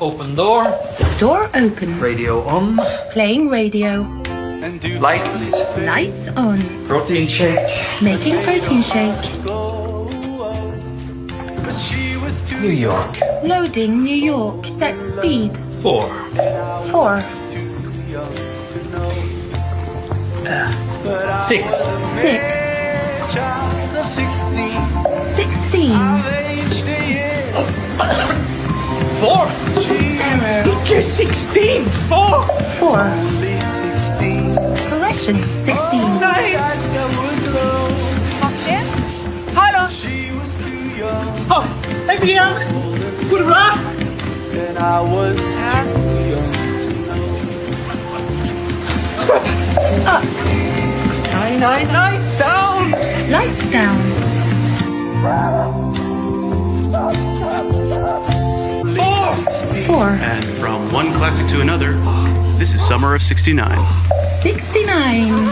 Open door. Door open. Radio on. Playing radio. Lights. Lights on. Protein shake. Making protein shake. New York. Loading New York. Set speed. Four. Four. Six. Six. Sixteen. Four. Error. Sixteen. Four. Four. Correction. Sixteen. Hallo. Oh, hej Brian. Går det bra? Up. Nej, nej, nej. Down. Lights down. 64. And from one classic to another, this is Summer of 69. 69.